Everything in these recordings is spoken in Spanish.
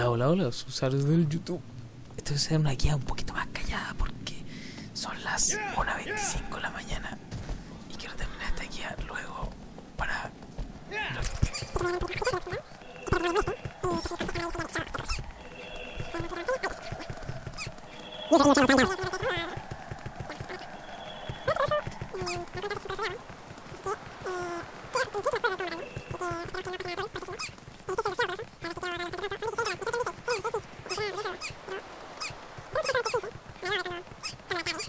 Hola, hola, hola, usuarios del YouTube. Esto es una guía un poquito más callada porque son las 1.25 de la mañana y quiero terminar esta guía luego para...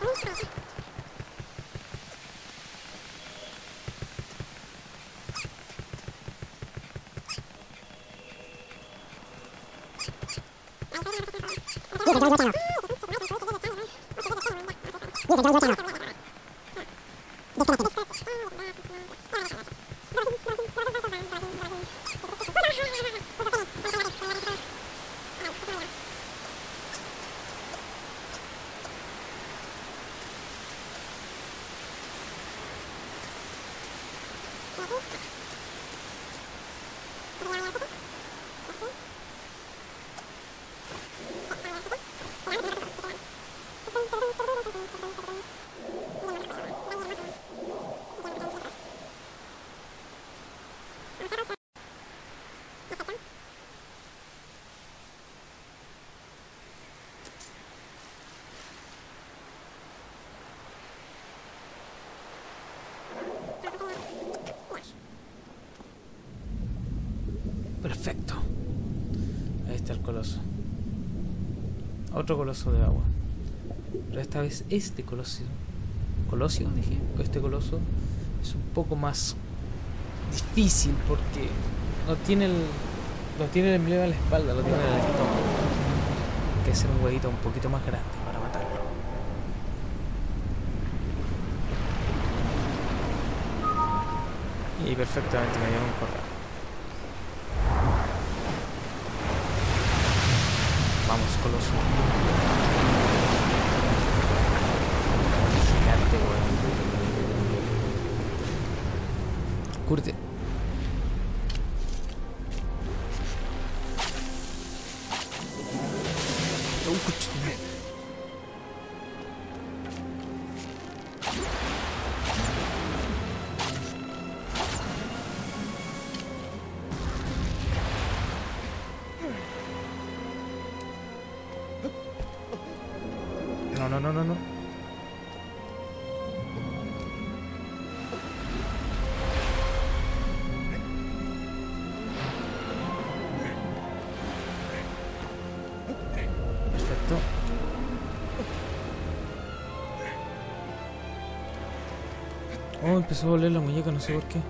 ごめん。なさい。Perfecto. Ahí está el coloso. Otro coloso de agua. Pero esta vez este coloso, colosio, dije, este coloso es un poco más difícil porque no tiene el, no tiene el emblema en la espalda, lo tiene en el estómago. Hay que hacer un huevito un poquito más grande para matarlo. Y perfectamente me dio un corral. desconocido. Gigante, weón. Curte. Oh, No, no, no, no, no. Perfecto. Oh, empezó a doler la muñeca, no sé por qué.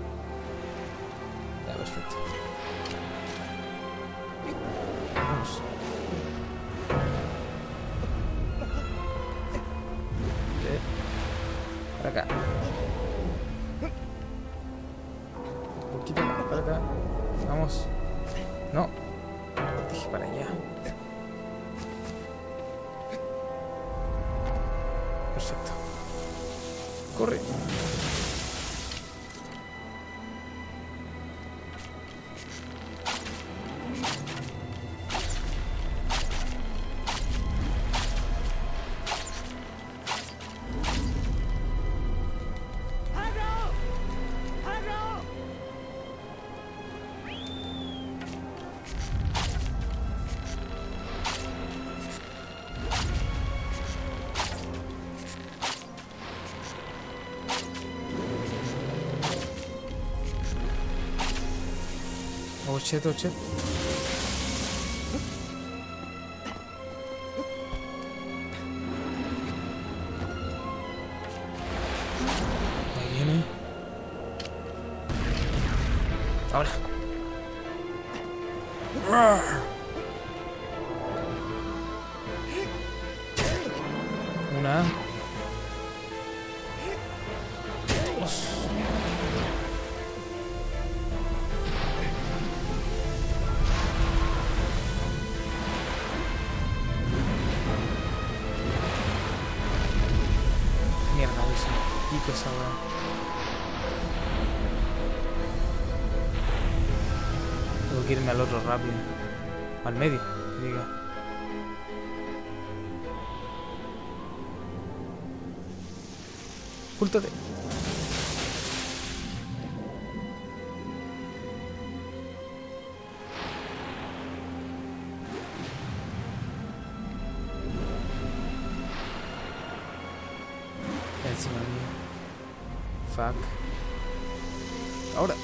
Ya, perfecto. Corre. Cheto, cheto. Ahí viene. Ahora. Irme al otro rápido. Al medio, diga. Ocúltate. Encima mío. Fuck. Ahora.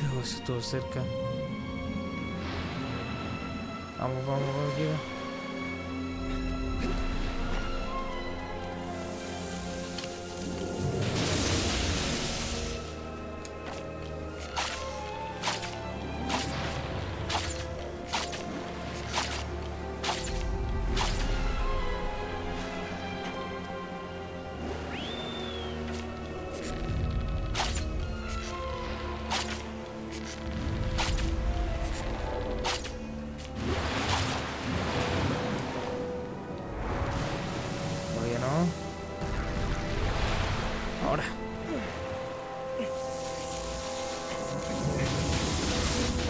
Dios, estuvo cerca. Vamos, vamos, vamos.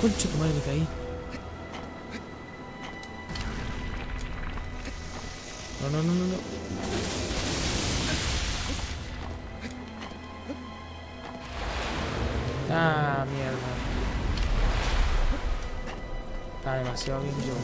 Concha tu madre, me caí. No, no, no, no, no. Ah, mierda. Está demasiado bien yo.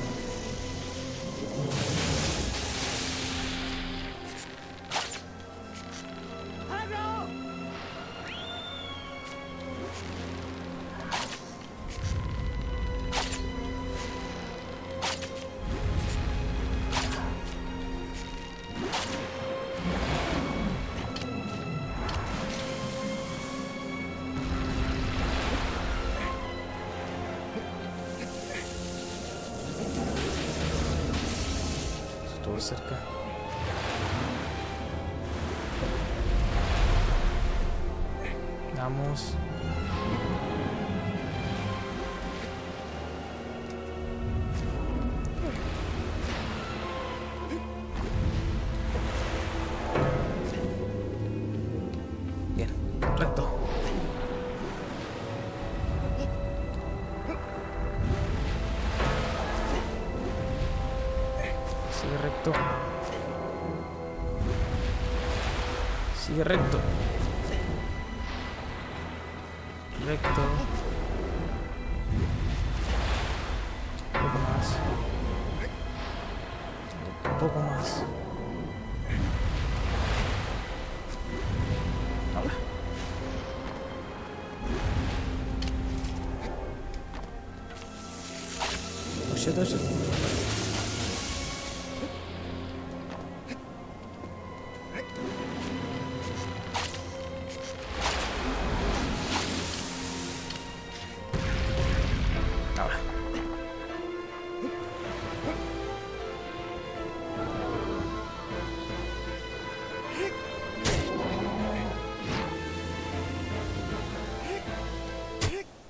Cerca. Vamos. Sigue recto. Sigue recto. Recto. Un poco más. Un poco más. Ahora.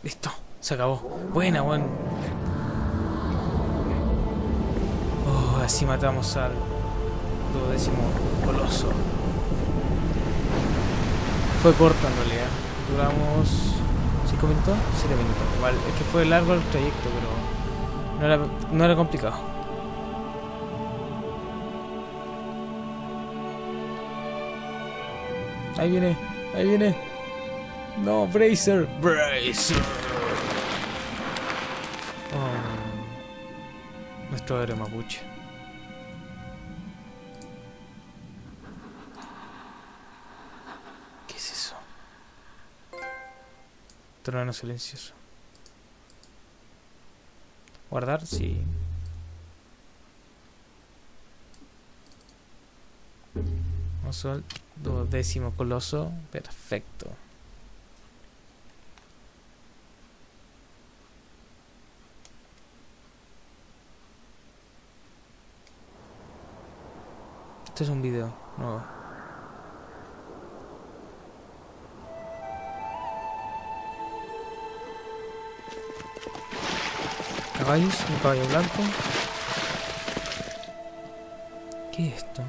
Listo, se acabó. Buena, buen. Oh, así matamos al duodécimo coloso. Fue corto en realidad. Duramos 5 minutos, 7 minutos. Igual, es que fue largo el trayecto, pero no era, no era complicado. Ahí viene, ahí viene. No, Bracer. Bracer. Oh. Nuestro héroe mapuche. Trueno silencioso. ¿Guardar? Sí. Vamos al duodécimo coloso. Perfecto. Este es un video nuevo. Caballos, un caballo blanco. ¿Qué es esto?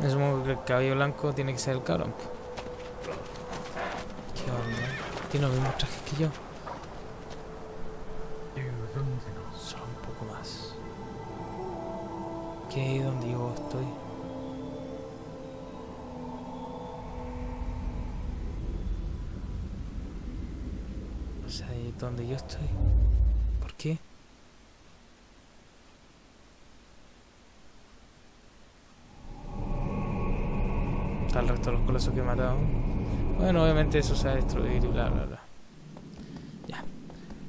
Me supongo que el caballo blanco tiene que ser el cabrón. ¿Qué onda? Tiene los mismos trajes que yo. Solo un poco más. ¿Qué es donde yo estoy? Sea, ahí donde yo estoy. ¿Por qué? Está el resto de los colosos que he matado. Bueno, obviamente eso se va a destruir y bla bla bla. Ya.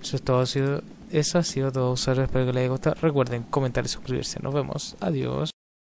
Eso es todo. Ha sido, eso ha sido todo. Espero que les haya gustado. Recuerden comentar y suscribirse. Nos vemos. Adiós.